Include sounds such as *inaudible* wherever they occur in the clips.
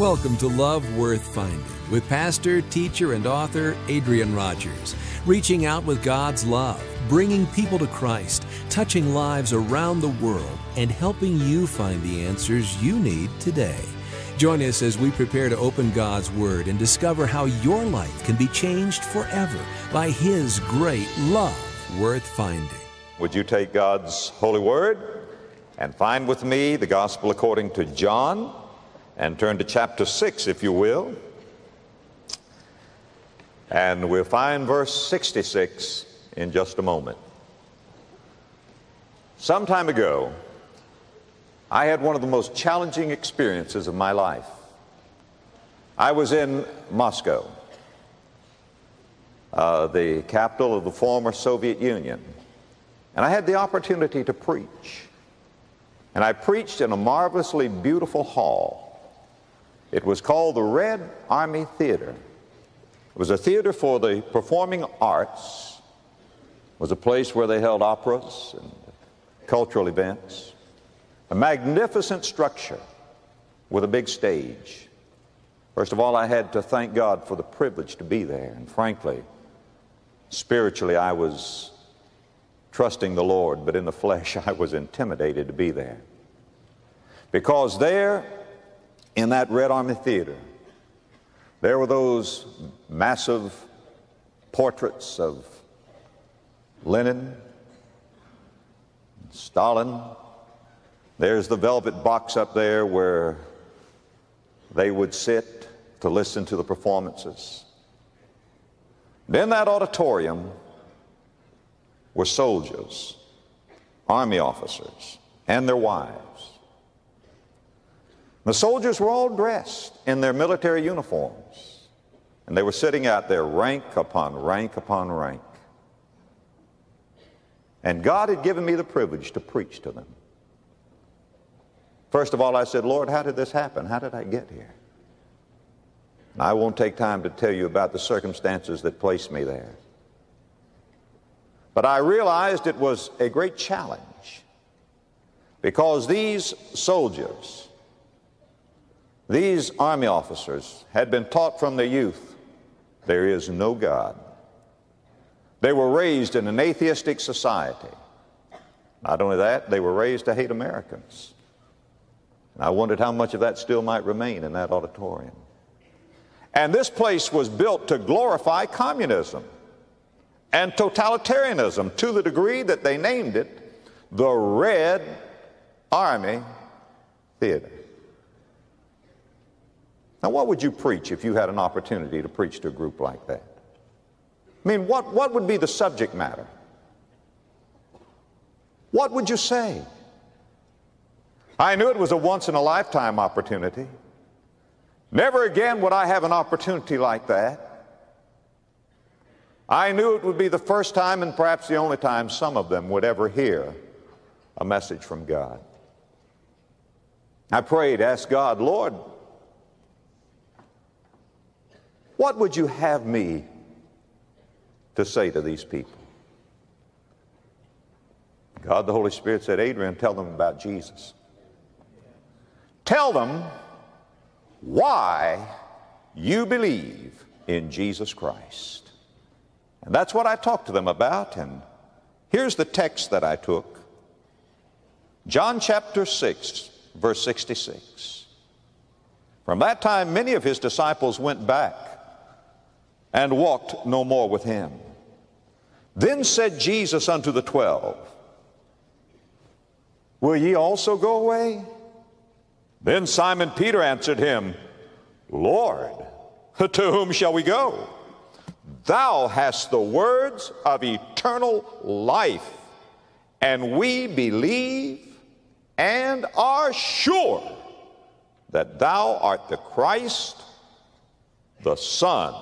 Welcome to Love Worth Finding with pastor, teacher, and author Adrian Rogers, reaching out with God's love, bringing people to Christ, touching lives around the world, and helping you find the answers you need today. Join us as we prepare to open God's Word and discover how your life can be changed forever by His great love worth finding. Would you take God's holy word and find with me the gospel according to John and turn to chapter 6, if you will. And we'll find verse 66 in just a moment. Some time ago, I had one of the most challenging experiences of my life. I was in Moscow, uh, the capital of the former Soviet Union, and I had the opportunity to preach. And I preached in a marvelously beautiful hall. It was called the Red Army Theater. It was a theater for the performing arts. It was a place where they held operas and cultural events. A magnificent structure with a big stage. First of all, I had to thank God for the privilege to be there. And frankly, spiritually, I was trusting the Lord, but in the flesh, *laughs* I was intimidated to be there. Because there, in that Red Army Theater, there were those massive portraits of Lenin, Stalin. There's the velvet box up there where they would sit to listen to the performances. In that auditorium were soldiers, army officers, and their wives. The soldiers were all dressed in their military uniforms, and they were sitting out there rank upon rank upon rank. And God had given me the privilege to preach to them. First of all, I said, Lord, how did this happen? How did I get here? And I won't take time to tell you about the circumstances that placed me there. But I realized it was a great challenge because these soldiers, these army officers had been taught from their youth there is no God. They were raised in an atheistic society. Not only that, they were raised to hate Americans. And I wondered how much of that still might remain in that auditorium. And this place was built to glorify communism and totalitarianism to the degree that they named it the Red Army Theater. Now, what would you preach if you had an opportunity to preach to a group like that? I mean, what, what would be the subject matter? What would you say? I knew it was a once in a lifetime opportunity. Never again would I have an opportunity like that. I knew it would be the first time and perhaps the only time some of them would ever hear a message from God. I prayed, asked God, Lord, what would you have me to say to these people? God the Holy Spirit said, Adrian, tell them about Jesus. Tell them why you believe in Jesus Christ. And that's what I talked to them about. And here's the text that I took John chapter 6, verse 66. From that time, many of his disciples went back and walked no more with him. Then said Jesus unto the twelve, Will ye also go away? Then Simon Peter answered him, Lord, *laughs* to whom shall we go? Thou hast the words of eternal life, and we believe and are sure that thou art the Christ, the Son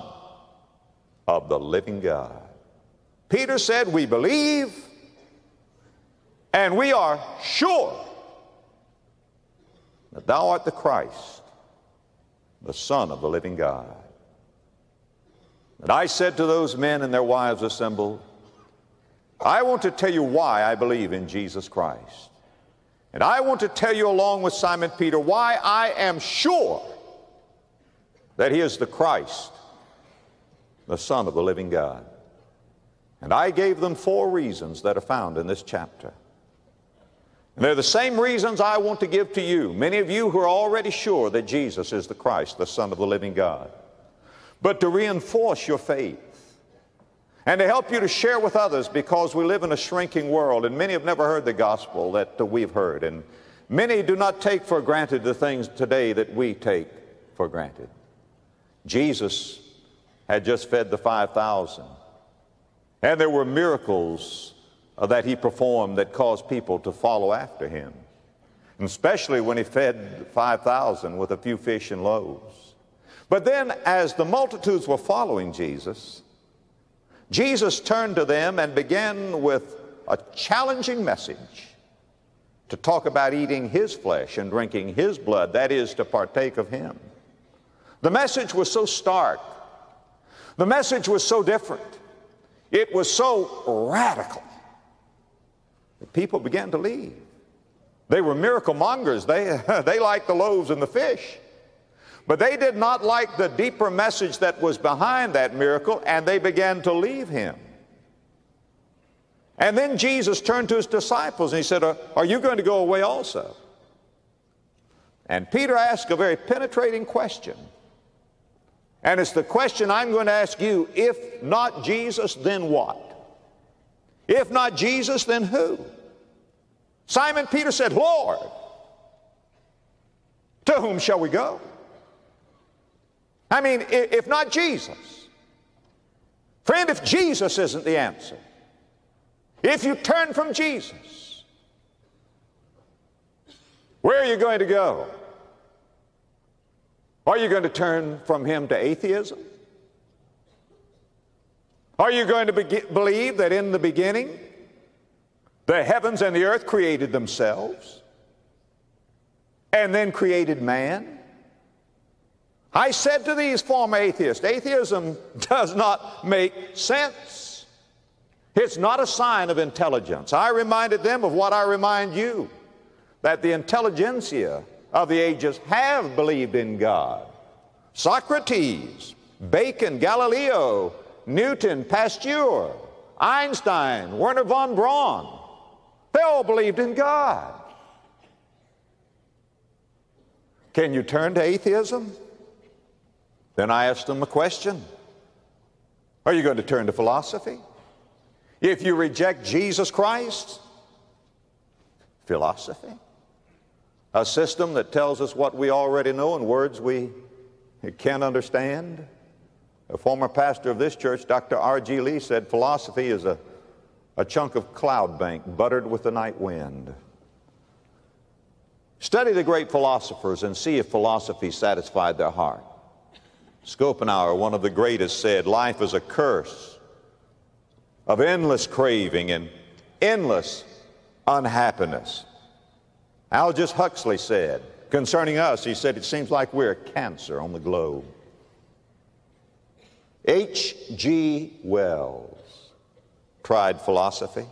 of the living God. Peter said, We believe and we are sure that thou art the Christ, the Son of the living God. And I said to those men and their wives assembled, I want to tell you why I believe in Jesus Christ. And I want to tell you, along with Simon Peter, why I am sure that he is the Christ, the Son of the living God. And I gave them four reasons that are found in this chapter. And they're the same reasons I want to give to you, many of you who are already sure that Jesus is the Christ, the Son of the living God. But to reinforce your faith and to help you to share with others because we live in a shrinking world and many have never heard the gospel that we've heard. And many do not take for granted the things today that we take for granted. Jesus had just fed the 5,000. And there were miracles uh, that he performed that caused people to follow after him. Especially when he fed 5,000 with a few fish and loaves. But then, as the multitudes were following Jesus, Jesus turned to them and began with a challenging message to talk about eating his flesh and drinking his blood, that is, to partake of him. The message was so stark. The message was so different. It was so radical that people began to leave. They were miracle mongers. They, *laughs* they liked the loaves and the fish. But they did not like the deeper message that was behind that miracle, and they began to leave him. And then Jesus turned to his disciples and he said, Are you going to go away also? And Peter asked a very penetrating question. And it's the question I'm going to ask you if not Jesus, then what? If not Jesus, then who? Simon Peter said, Lord, to whom shall we go? I mean, if not Jesus. Friend, if Jesus isn't the answer, if you turn from Jesus, where are you going to go? Are you going to turn from him to atheism? Are you going to be- believe that in the beginning the heavens and the earth created themselves and then created man? I said to these former atheists, atheism *laughs* does not make sense. It's not a sign of intelligence. I reminded them of what I remind you that the intelligentsia of the ages have believed in God. Socrates, Bacon, Galileo, Newton, Pasteur, Einstein, Wernher von Braun, they all believed in God. Can you turn to atheism? Then I asked them a question. Are you going to turn to philosophy? If you reject Jesus Christ, philosophy? A system that tells us what we already know in words we can't understand. A former pastor of this church, Dr. R.G. Lee, said philosophy is a, a chunk of cloud bank buttered with the night wind. Study the great philosophers and see if philosophy satisfied their heart. Schopenhauer, one of the greatest, said, Life is a curse of endless craving and endless unhappiness. Aldous Huxley said concerning us, he said, it seems like we're a cancer on the globe. H.G. Wells tried philosophy.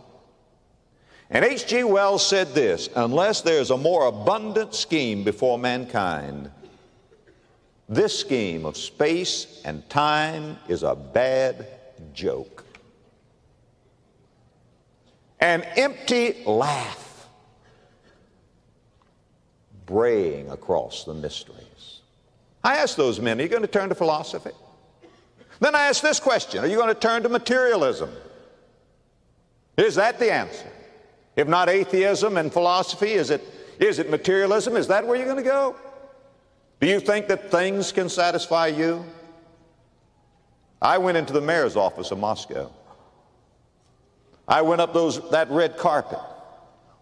And H.G. Wells said this unless there's a more abundant scheme before mankind, this scheme of space and time is a bad joke. An empty laugh braying across the mysteries. I asked those men, are you going to turn to philosophy? Then I asked this question, are you going to turn to materialism? Is that the answer? If not atheism and philosophy, is it, is it materialism? Is that where you're going to go? Do you think that things can satisfy you? I went into the mayor's office of Moscow. I went up those, that red carpet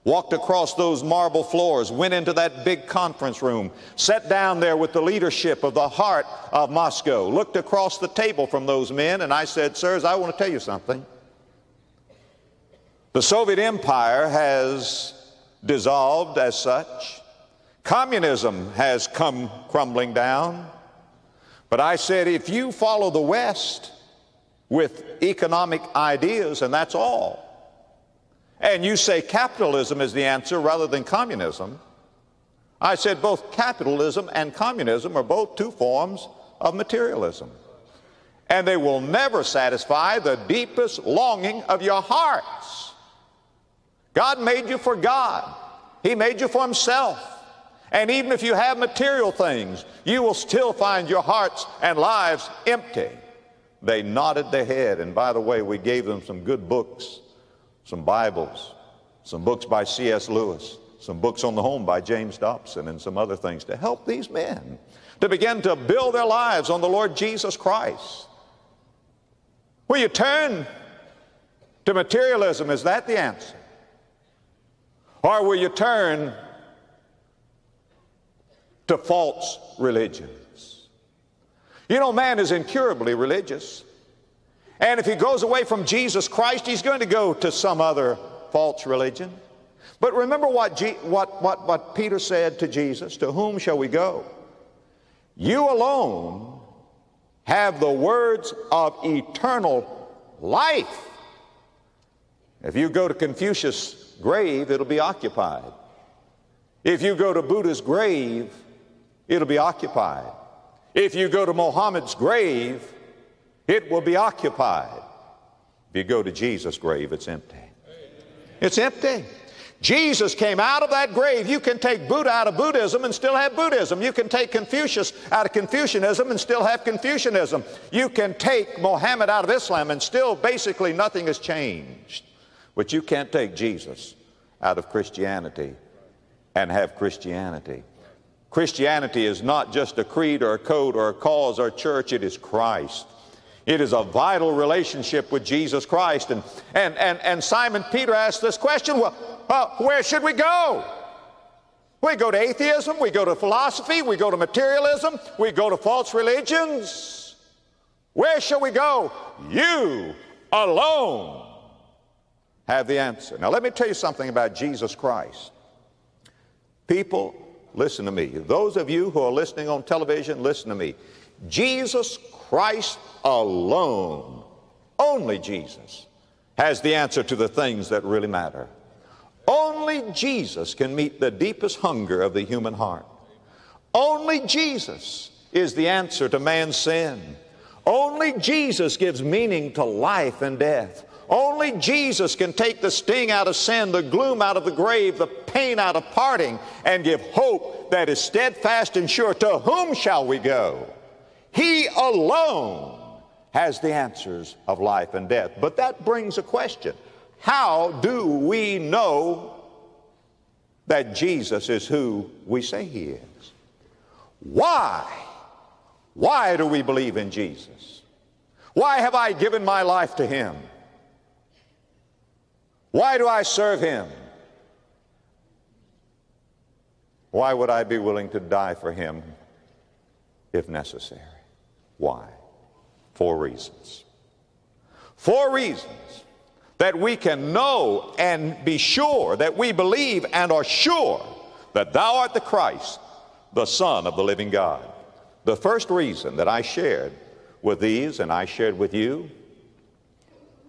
walked across those marble floors, went into that big conference room, sat down there with the leadership of the heart of Moscow, looked across the table from those men, and I said, Sirs, I want to tell you something. The Soviet Empire has dissolved as such. Communism has come crumbling down. But I said, if you follow the West with economic ideas, and that's all, and you say capitalism is the answer rather than communism, I said both capitalism and communism are both two forms of materialism. And they will never satisfy the deepest longing of your hearts. God made you for God. He made you for Himself. And even if you have material things, you will still find your hearts and lives empty. They nodded their head. And by the way, we gave them some good books, some Bibles, some books by C.S. Lewis, some books on the home by James Dobson, and some other things to help these men to begin to build their lives on the Lord Jesus Christ. Will you turn to materialism? Is that the answer? Or will you turn to false religions? You know, man is incurably religious. And if he goes away from Jesus Christ, he's going to go to some other false religion. But remember what, G, what, what, what Peter said to Jesus To whom shall we go? You alone have the words of eternal life. If you go to Confucius' grave, it'll be occupied. If you go to Buddha's grave, it'll be occupied. If you go to Mohammed's grave, it will be occupied. If you go to Jesus' grave, it's empty. It's empty. Jesus came out of that grave. You can take Buddha out of Buddhism and still have Buddhism. You can take Confucius out of Confucianism and still have Confucianism. You can take Mohammed out of Islam and still basically nothing has changed. But you can't take Jesus out of Christianity and have Christianity. Christianity is not just a creed or a code or a cause or a church, it is Christ. It is a vital relationship with Jesus Christ. And, and, and, and Simon Peter asked this question well, uh, where should we go? We go to atheism, we go to philosophy, we go to materialism, we go to false religions. Where shall we go? You alone have the answer. Now, let me tell you something about Jesus Christ. People, listen to me. Those of you who are listening on television, listen to me. Jesus Christ alone, only Jesus, has the answer to the things that really matter. Only Jesus can meet the deepest hunger of the human heart. Only Jesus is the answer to man's sin. Only Jesus gives meaning to life and death. Only Jesus can take the sting out of sin, the gloom out of the grave, the pain out of parting, and give hope that is steadfast and sure. To whom shall we go? He alone has the answers of life and death. But that brings a question. How do we know that Jesus is who we say he is? Why? Why do we believe in Jesus? Why have I given my life to him? Why do I serve him? Why would I be willing to die for him if necessary? Why? Four reasons. Four reasons that we can know and be sure that we believe and are sure that thou art the Christ, the Son of the living God. The first reason that I shared with these and I shared with you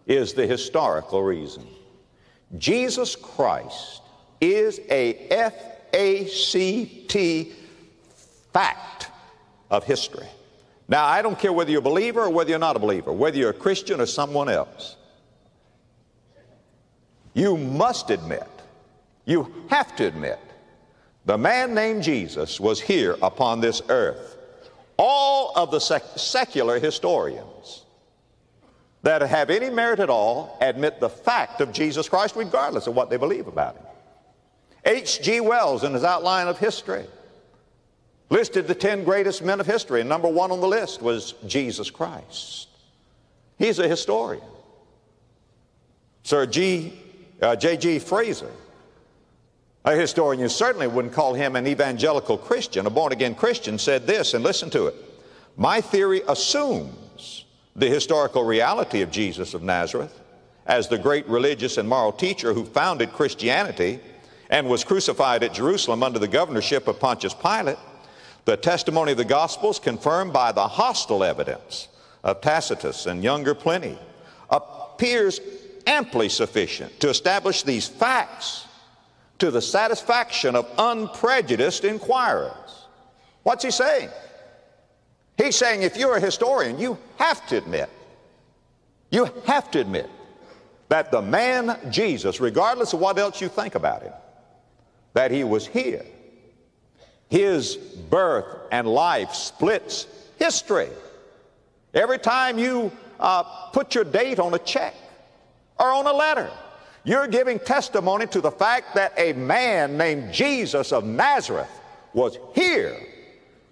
is the historical reason. Jesus Christ is a F-A-C-T fact of history. Now, I don't care whether you're a believer or whether you're not a believer, whether you're a Christian or someone else. You must admit, you have to admit, the man named Jesus was here upon this earth. All of the sec secular historians that have any merit at all admit the fact of Jesus Christ regardless of what they believe about him. H.G. Wells in his outline of history listed the 10 greatest men of history, and number one on the list was Jesus Christ. He's a historian. Sir G. Uh, J.G. Frazer, a historian, you certainly wouldn't call him an evangelical Christian, a born again Christian, said this, and listen to it. My theory assumes the historical reality of Jesus of Nazareth as the great religious and moral teacher who founded Christianity and was crucified at Jerusalem under the governorship of Pontius Pilate the testimony of the Gospels, confirmed by the hostile evidence of Tacitus and younger Pliny, appears amply sufficient to establish these facts to the satisfaction of unprejudiced inquirers. What's he saying? He's saying if you're a historian, you have to admit, you have to admit that the man Jesus, regardless of what else you think about him, that he was here. His birth and life splits history. Every time you uh, put your date on a check or on a letter, you're giving testimony to the fact that a man named Jesus of Nazareth was here.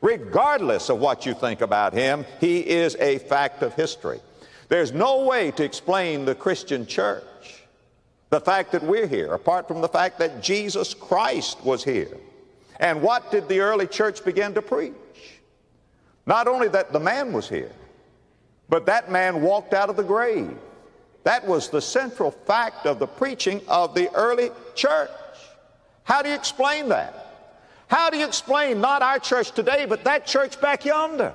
Regardless of what you think about him, he is a fact of history. There's no way to explain the Christian church, the fact that we're here, apart from the fact that Jesus Christ was here. And what did the early church begin to preach? Not only that the man was here, but that man walked out of the grave. That was the central fact of the preaching of the early church. How do you explain that? How do you explain not our church today, but that church back yonder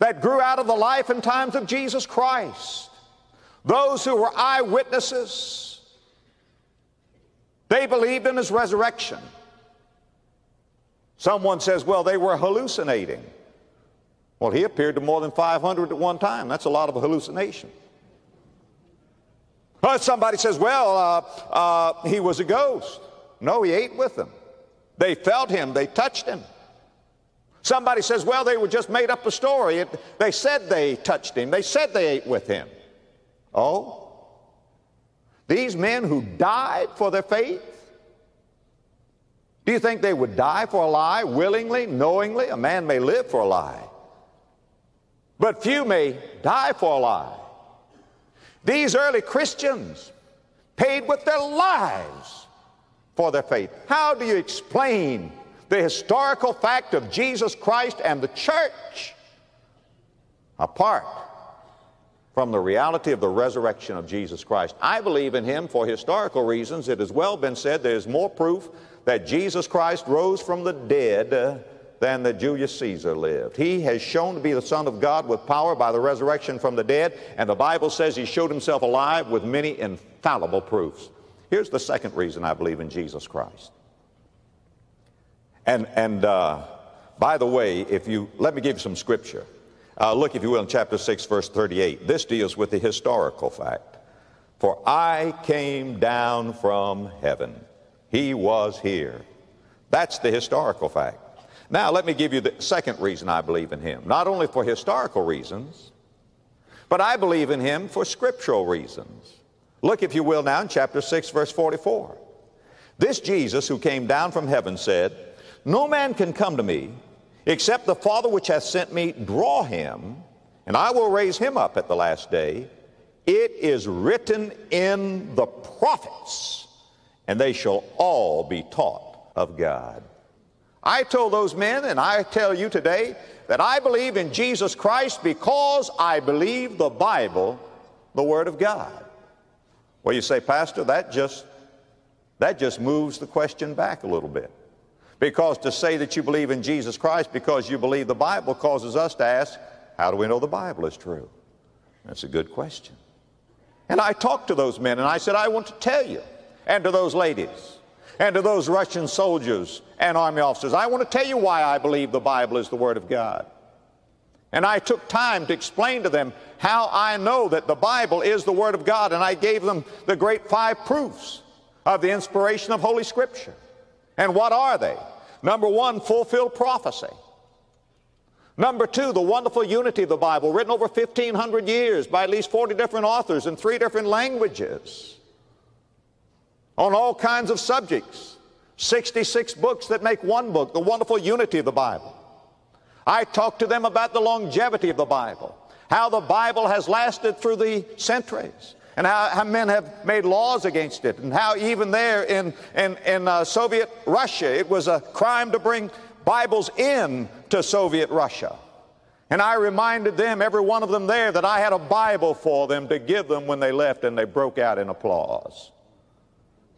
that grew out of the life and times of Jesus Christ? Those who were eyewitnesses, they believed in his resurrection. Someone says, well, they were hallucinating. Well, he appeared to more than 500 at one time. That's a lot of hallucination. But somebody says, well, uh, uh, he was a ghost. No, he ate with them. They felt him, they touched him. Somebody says, well, they were just made up a story. It, they said they touched him, they said they ate with him. Oh? These men who died for their faith? Do you think they would die for a lie willingly, knowingly? A man may live for a lie. But few may die for a lie. These early Christians paid with their lives for their faith. How do you explain the historical fact of Jesus Christ and the church apart from the reality of the resurrection of Jesus Christ? I believe in him for historical reasons. It has well been said there is more proof that Jesus Christ rose from the dead uh, than that Julius Caesar lived. He has shown to be the Son of God with power by the resurrection from the dead, and the Bible says he showed himself alive with many infallible proofs. Here's the second reason I believe in Jesus Christ. And, and uh, by the way, if you, let me give you some scripture. Uh, look, if you will, in chapter 6, verse 38. This deals with the historical fact. For I came down from heaven. He was here. That's the historical fact. Now, let me give you the second reason I believe in him. Not only for historical reasons, but I believe in him for scriptural reasons. Look, if you will, now in chapter 6, verse 44. This Jesus who came down from heaven said, No man can come to me except the Father which hath sent me draw him, and I will raise him up at the last day. It is written in the prophets, and they shall all be taught of God. I told those men, and I tell you today, that I believe in Jesus Christ because I believe the Bible, the Word of God. Well, you say, Pastor, that just, that just moves the question back a little bit. Because to say that you believe in Jesus Christ because you believe the Bible causes us to ask, how do we know the Bible is true? That's a good question. And I talked to those men and I said, I want to tell you, and to those ladies, and to those Russian soldiers and army officers, I want to tell you why I believe the Bible is the Word of God. And I took time to explain to them how I know that the Bible is the Word of God, and I gave them the great five proofs of the inspiration of Holy Scripture. And what are they? Number one, fulfilled prophecy. Number two, the wonderful unity of the Bible, written over 1,500 years by at least 40 different authors in three different languages on all kinds of subjects. 66 books that make one book, the wonderful unity of the Bible. I talked to them about the longevity of the Bible, how the Bible has lasted through the centuries, and how, how men have made laws against it, and how even there in, in, in uh, Soviet Russia, it was a crime to bring Bibles in to Soviet Russia. And I reminded them, every one of them there, that I had a Bible for them to give them when they left, and they broke out in applause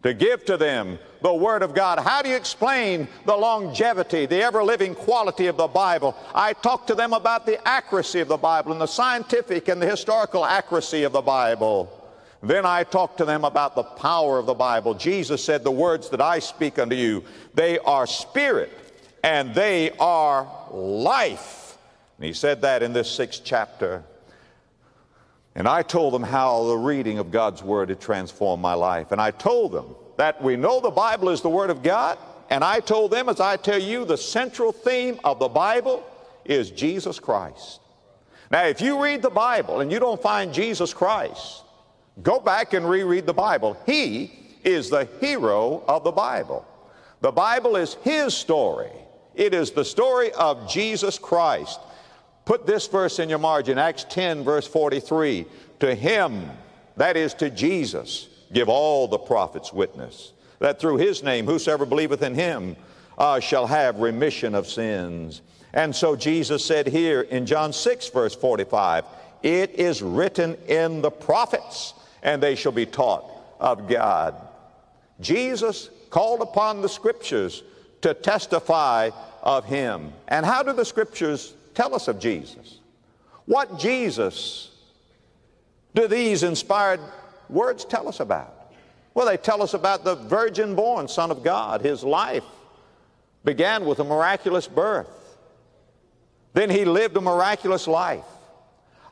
to give to them the Word of God. How do you explain the longevity, the ever living quality of the Bible? I talked to them about the accuracy of the Bible and the scientific and the historical accuracy of the Bible. Then I talked to them about the power of the Bible. Jesus said, The words that I speak unto you, they are spirit and they are life. And he said that in this sixth chapter. And I told them how the reading of God's Word had transformed my life. And I told them that we know the Bible is the Word of God. And I told them, as I tell you, the central theme of the Bible is Jesus Christ. Now, if you read the Bible and you don't find Jesus Christ, go back and reread the Bible. He is the hero of the Bible. The Bible is His story. It is the story of Jesus Christ. Put this verse in your margin, Acts 10, verse 43. To Him, that is to Jesus, give all the prophets witness, that through His name, whosoever believeth in Him uh, shall have remission of sins. And so Jesus said here in John 6, verse 45, It is written in the prophets, and they shall be taught of God. Jesus called upon the scriptures to testify of him. And how do the scriptures tell us of Jesus? What Jesus do these inspired words tell us about? Well, they tell us about the virgin born Son of God. His life began with a miraculous birth. Then he lived a miraculous life.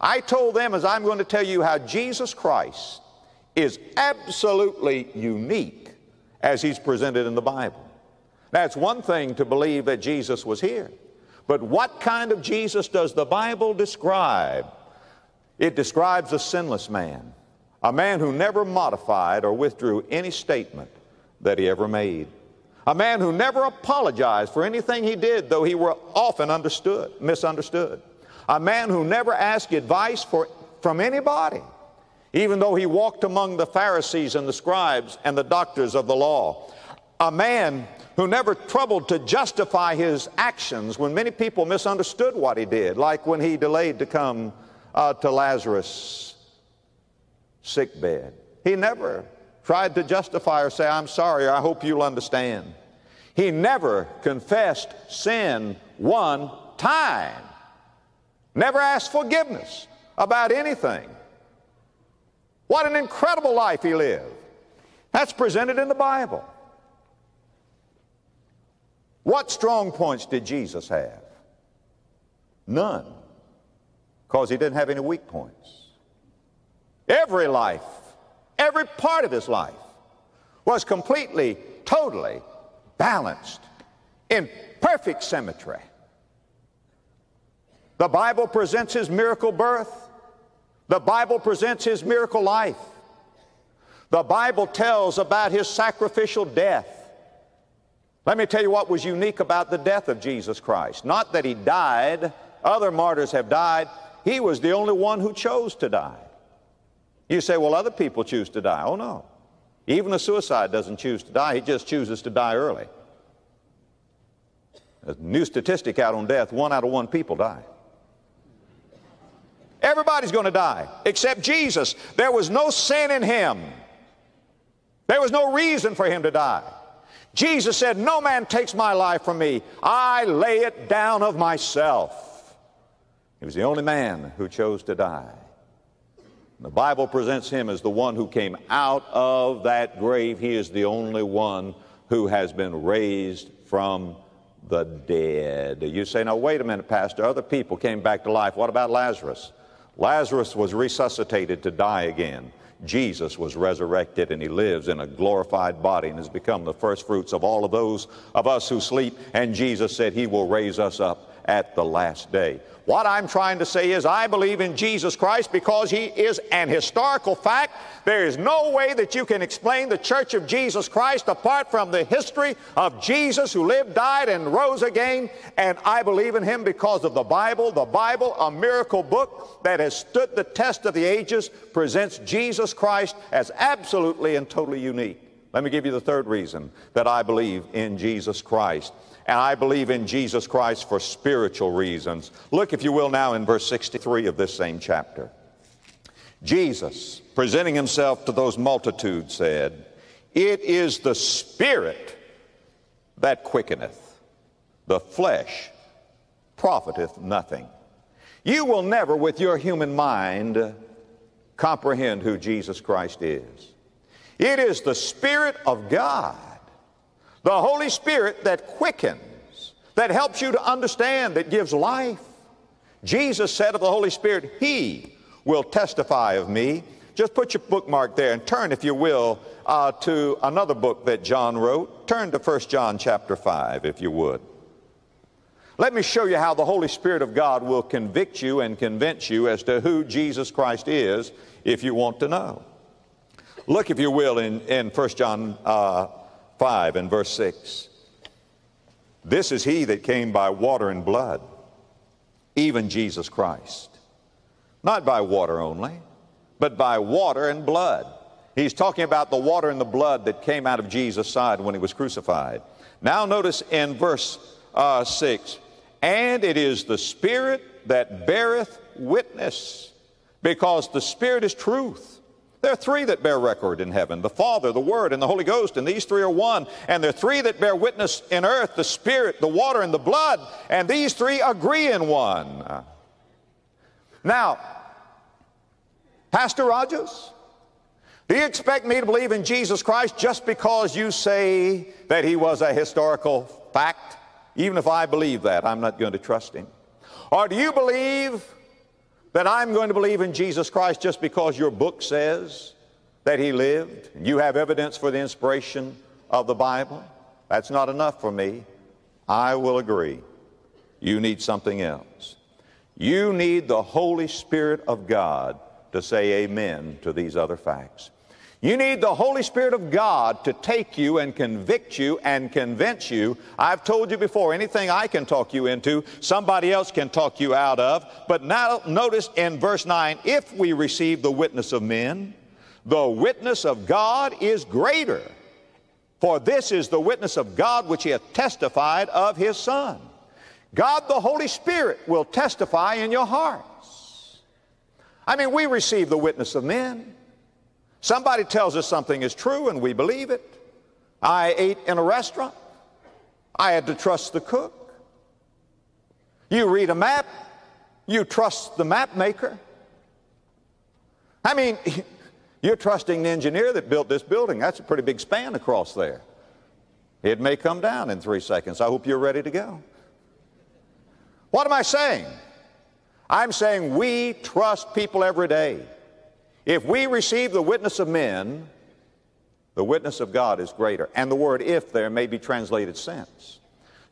I told them, as I'm going to tell you, how Jesus Christ is absolutely unique as he's presented in the Bible. Now, it's one thing to believe that Jesus was here, but what kind of Jesus does the Bible describe? It describes a sinless man, a man who never modified or withdrew any statement that he ever made. A man who never apologized for anything he did, though he were often understood, misunderstood. A man who never asked advice for, from anybody, even though he walked among the Pharisees and the scribes and the doctors of the law. A man who never troubled to justify his actions when many people misunderstood what he did, like when he delayed to come uh, to Lazarus' sick bed. He never tried to justify or say, I'm sorry, or I hope you'll understand. He never confessed sin one time. Never asked forgiveness about anything. What an incredible life he lived. That's presented in the Bible. What strong points did Jesus have? None, because he didn't have any weak points. Every life Every part of his life was completely, totally balanced in perfect symmetry. The Bible presents his miracle birth. The Bible presents his miracle life. The Bible tells about his sacrificial death. Let me tell you what was unique about the death of Jesus Christ. Not that he died, other martyrs have died. He was the only one who chose to die. You say, well, other people choose to die. Oh, no. Even a suicide doesn't choose to die, he just chooses to die early. A new statistic out on death one out of one people die. Everybody's going to die except Jesus. There was no sin in him, there was no reason for him to die. Jesus said, No man takes my life from me, I lay it down of myself. He was the only man who chose to die. The Bible presents him as the one who came out of that grave. He is the only one who has been raised from the dead. You say, now, wait a minute, Pastor. Other people came back to life. What about Lazarus? Lazarus was resuscitated to die again. Jesus was resurrected and he lives in a glorified body and has become the first fruits of all of those of us who sleep. And Jesus said he will raise us up at the last day. What I'm trying to say is, I believe in Jesus Christ because He is an historical fact. There is no way that you can explain the Church of Jesus Christ apart from the history of Jesus who lived, died, and rose again. And I believe in Him because of the Bible. The Bible, a miracle book that has stood the test of the ages, presents Jesus Christ as absolutely and totally unique. Let me give you the third reason that I believe in Jesus Christ. And I believe in Jesus Christ for spiritual reasons. Look, if you will, now in verse 63 of this same chapter. Jesus, presenting himself to those multitudes, said, It is the Spirit that quickeneth, the flesh profiteth nothing. You will never, with your human mind, comprehend who Jesus Christ is. It is the Spirit of God the Holy Spirit that quickens, that helps you to understand, that gives life. Jesus said of the Holy Spirit, He will testify of me. Just put your bookmark there and turn, if you will, uh, to another book that John wrote. Turn to 1 John chapter 5, if you would. Let me show you how the Holy Spirit of God will convict you and convince you as to who Jesus Christ is if you want to know. Look, if you will, in, in 1 John uh, 5 and verse 6. This is he that came by water and blood, even Jesus Christ. Not by water only, but by water and blood. He's talking about the water and the blood that came out of Jesus' side when he was crucified. Now, notice in verse uh, 6 and it is the Spirit that beareth witness, because the Spirit is truth. There are three that bear record in heaven the Father, the Word, and the Holy Ghost, and these three are one. And there are three that bear witness in earth the Spirit, the water, and the blood, and these three agree in one. Now, Pastor Rogers, do you expect me to believe in Jesus Christ just because you say that he was a historical fact? Even if I believe that, I'm not going to trust him. Or do you believe that I'm going to believe in Jesus Christ just because your book says that he lived you have evidence for the inspiration of the Bible? That's not enough for me. I will agree. You need something else. You need the Holy Spirit of God to say amen to these other facts. You need the Holy Spirit of God to take you and convict you and convince you. I've told you before, anything I can talk you into, somebody else can talk you out of. But now notice in verse 9, if we receive the witness of men, the witness of God is greater. For this is the witness of God which he hath testified of his Son. God the Holy Spirit will testify in your hearts. I mean, we receive the witness of men. Somebody tells us something is true and we believe it. I ate in a restaurant. I had to trust the cook. You read a map, you trust the map maker. I mean, *laughs* you're trusting the engineer that built this building. That's a pretty big span across there. It may come down in three seconds. I hope you're ready to go. What am I saying? I'm saying we trust people every day. If we receive the witness of men, the witness of God is greater. And the word if there may be translated since.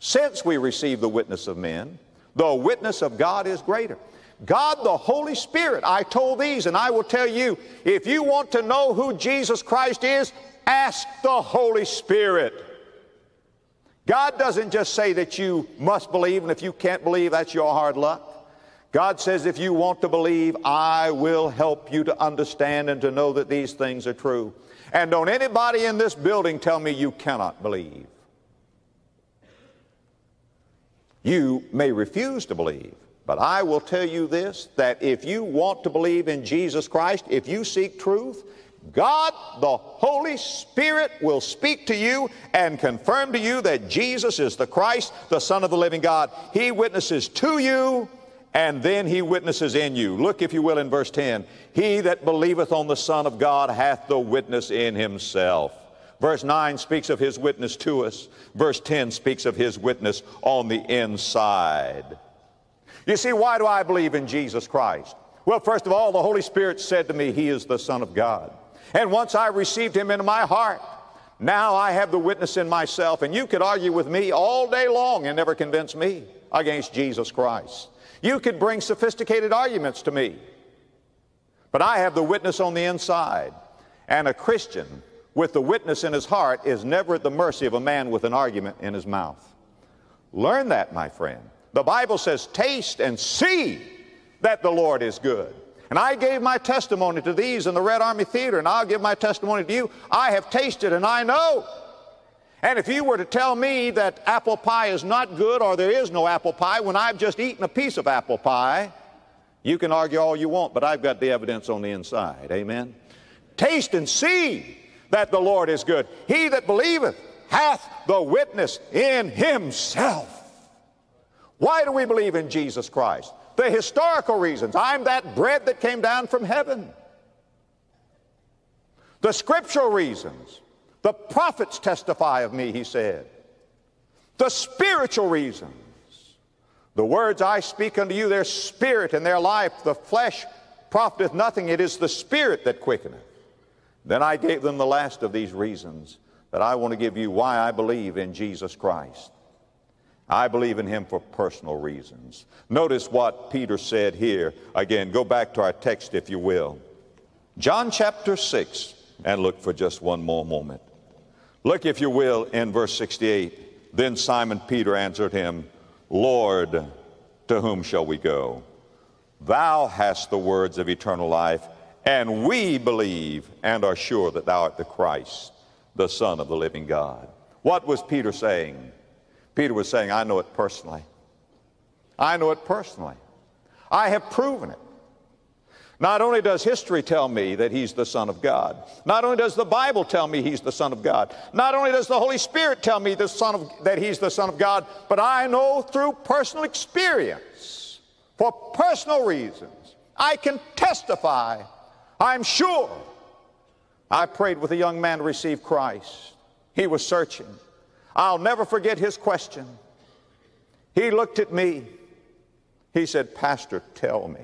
Since we receive the witness of men, the witness of God is greater. God the Holy Spirit, I told these and I will tell you, if you want to know who Jesus Christ is, ask the Holy Spirit. God doesn't just say that you must believe, and if you can't believe, that's your hard luck. God says, if you want to believe, I will help you to understand and to know that these things are true. And don't anybody in this building tell me you cannot believe. You may refuse to believe, but I will tell you this that if you want to believe in Jesus Christ, if you seek truth, God, the Holy Spirit, will speak to you and confirm to you that Jesus is the Christ, the Son of the living God. He witnesses to you and then he witnesses in you. Look, if you will, in verse 10 He that believeth on the Son of God hath the witness in himself. Verse 9 speaks of his witness to us, verse 10 speaks of his witness on the inside. You see, why do I believe in Jesus Christ? Well, first of all, the Holy Spirit said to me, He is the Son of God. And once I received Him into my heart, now I have the witness in myself. And you could argue with me all day long and never convince me against Jesus Christ. You could bring sophisticated arguments to me, but I have the witness on the inside. And a Christian with the witness in his heart is never at the mercy of a man with an argument in his mouth. Learn that, my friend. The Bible says, taste and see that the Lord is good. And I gave my testimony to these in the Red Army Theater, and I'll give my testimony to you. I have tasted and I know and if you were to tell me that apple pie is not good or there is no apple pie when I've just eaten a piece of apple pie, you can argue all you want, but I've got the evidence on the inside. Amen? Taste and see that the Lord is good. He that believeth hath the witness in himself. Why do we believe in Jesus Christ? The historical reasons. I'm that bread that came down from heaven. The scriptural reasons. The prophets testify of me, he said. The spiritual reasons. The words I speak unto you, they're spirit and they're life. The flesh profiteth nothing. It is the spirit that quickeneth. Then I gave them the last of these reasons that I want to give you why I believe in Jesus Christ. I believe in him for personal reasons. Notice what Peter said here. Again, go back to our text if you will. John chapter 6, and look for just one more moment. Look, if you will, in verse 68. Then Simon Peter answered him, Lord, to whom shall we go? Thou hast the words of eternal life, and we believe and are sure that thou art the Christ, the Son of the living God. What was Peter saying? Peter was saying, I know it personally. I know it personally. I have proven it. Not only does history tell me that he's the Son of God, not only does the Bible tell me he's the Son of God, not only does the Holy Spirit tell me the Son of, that he's the Son of God, but I know through personal experience, for personal reasons, I can testify, I'm sure. I prayed with a young man to receive Christ. He was searching. I'll never forget his question. He looked at me. He said, Pastor, tell me,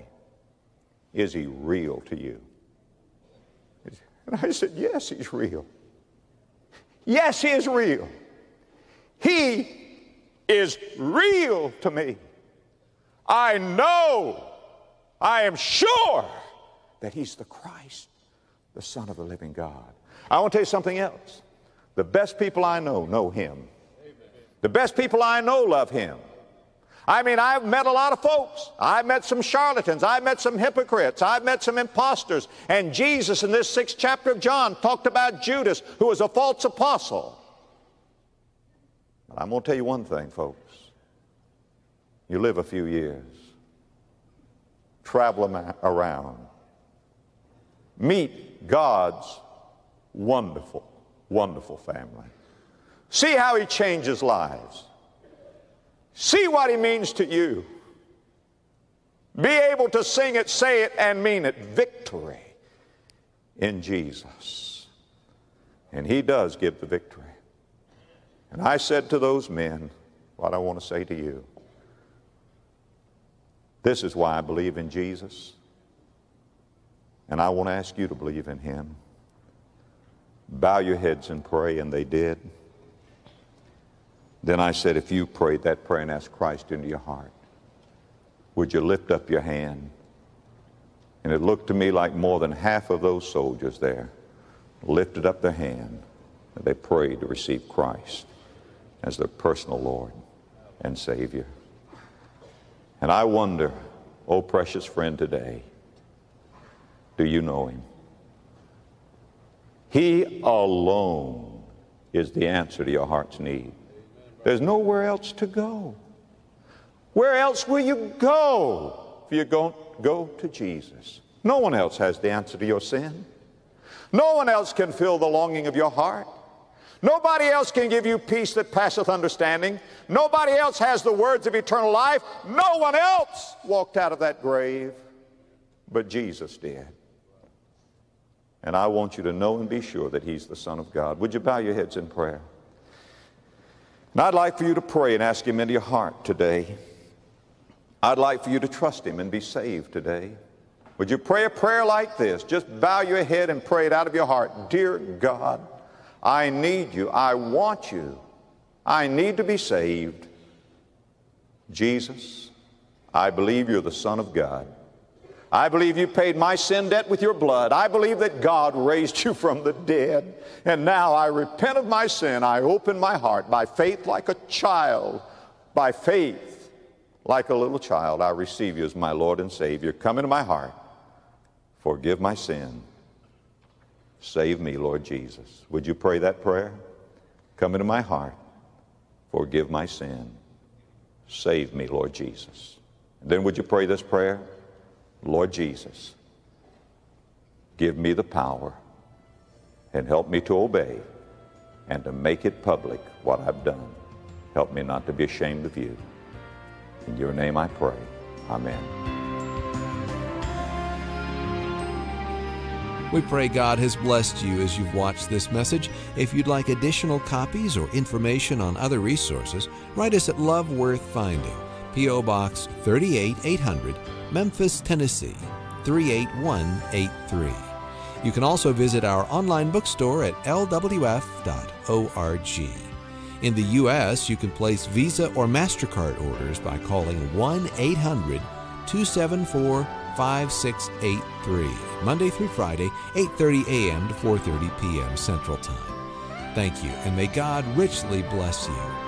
is he real to you? And I said, Yes, he's real. Yes, he is real. He is real to me. I know, I am sure that he's the Christ, the Son of the living God. I want to tell you something else. The best people I know know him. The best people I know love him. I mean, I've met a lot of folks. I've met some charlatans. I've met some hypocrites. I've met some imposters. And Jesus, in this sixth chapter of John, talked about Judas, who was a false apostle. But I'm going to tell you one thing, folks. You live a few years, travel around, meet God's wonderful, wonderful family. See how he changes lives. See what he means to you. Be able to sing it, say it, and mean it. Victory in Jesus. And he does give the victory. And I said to those men what I want to say to you. This is why I believe in Jesus. And I want to ask you to believe in him. Bow your heads and pray, and they did. Then I said, if you prayed that prayer and asked Christ into your heart, would you lift up your hand? And it looked to me like more than half of those soldiers there lifted up their hand and they prayed to receive Christ as their personal Lord and Savior. And I wonder, oh precious friend today, do you know him? He alone is the answer to your heart's need. There's nowhere else to go. Where else will you go if you don't go to Jesus? No one else has the answer to your sin. No one else can fill the longing of your heart. Nobody else can give you peace that passeth understanding. Nobody else has the words of eternal life. No one else walked out of that grave, but Jesus did. And I want you to know and be sure that He's the Son of God. Would you bow your heads in prayer? And I'd like for you to pray and ask Him into your heart today. I'd like for you to trust Him and be saved today. Would you pray a prayer like this? Just bow your head and pray it out of your heart. Dear God, I need you. I want you. I need to be saved. Jesus, I believe you're the Son of God. I believe you paid my sin debt with your blood. I believe that God raised you from the dead. And now I repent of my sin. I open my heart by faith like a child. By faith, like a little child, I receive you as my Lord and Savior. Come into my heart. Forgive my sin. Save me, Lord Jesus. Would you pray that prayer? Come into my heart. Forgive my sin. Save me, Lord Jesus. And then would you pray this prayer? Lord Jesus, give me the power and help me to obey and to make it public what I've done. Help me not to be ashamed of you. In your name I pray. Amen. We pray God has blessed you as you've watched this message. If you'd like additional copies or information on other resources, write us at Love Worth Finding, P.O. Box 38800, Memphis, Tennessee 38183. You can also visit our online bookstore at lwf.org. In the U.S., you can place Visa or MasterCard orders by calling 1 800 274 5683, Monday through Friday, 8:30 a.m. to 4:30 p.m. Central Time. Thank you, and may God richly bless you.